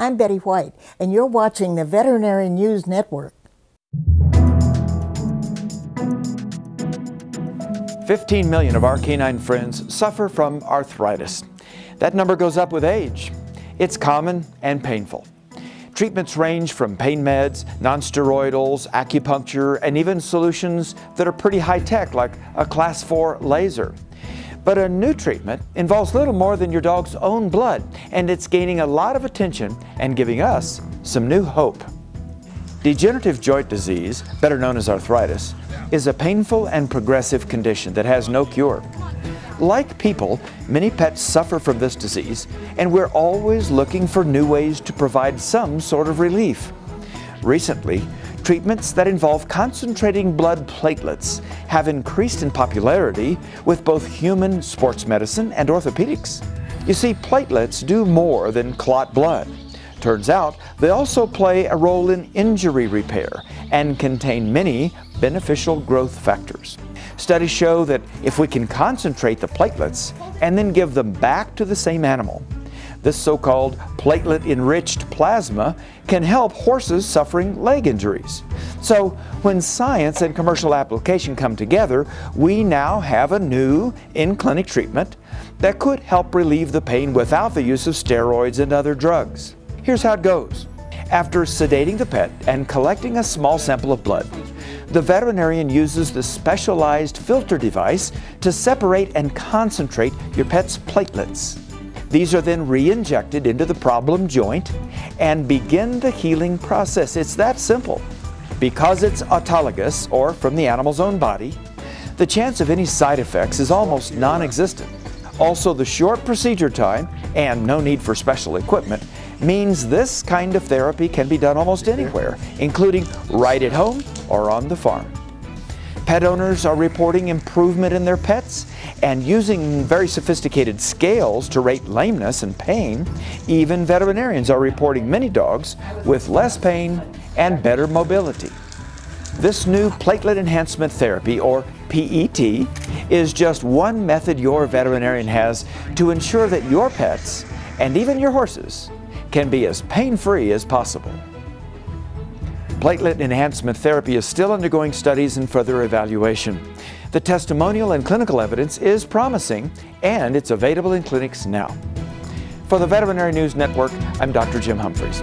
I'm Betty White, and you're watching the Veterinary News Network. 15 million of our canine friends suffer from arthritis. That number goes up with age. It's common and painful. Treatments range from pain meds, nonsteroidals, acupuncture, and even solutions that are pretty high tech, like a class 4 laser. But a new treatment involves little more than your dog's own blood, and it's gaining a lot of attention and giving us some new hope. Degenerative joint disease, better known as arthritis, is a painful and progressive condition that has no cure. Like people, many pets suffer from this disease, and we're always looking for new ways to provide some sort of relief. Recently, treatments that involve concentrating blood platelets have increased in popularity with both human sports medicine and orthopedics. You see, platelets do more than clot blood. Turns out they also play a role in injury repair and contain many beneficial growth factors. Studies show that if we can concentrate the platelets and then give them back to the same animal, this so-called platelet-enriched plasma can help horses suffering leg injuries. So when science and commercial application come together, we now have a new in-clinic treatment that could help relieve the pain without the use of steroids and other drugs. Here's how it goes. After sedating the pet and collecting a small sample of blood, the veterinarian uses the specialized filter device to separate and concentrate your pet's platelets. These are then re-injected into the problem joint and begin the healing process. It's that simple. Because it's autologous, or from the animal's own body, the chance of any side effects is almost non-existent. Also, the short procedure time and no need for special equipment means this kind of therapy can be done almost anywhere, including right at home or on the farm. Pet owners are reporting improvement in their pets and using very sophisticated scales to rate lameness and pain. Even veterinarians are reporting many dogs with less pain and better mobility. This new platelet enhancement therapy, or PET, is just one method your veterinarian has to ensure that your pets, and even your horses, can be as pain-free as possible. Platelet enhancement therapy is still undergoing studies and further evaluation. The testimonial and clinical evidence is promising, and it's available in clinics now. For the Veterinary News Network, I'm Dr. Jim Humphries.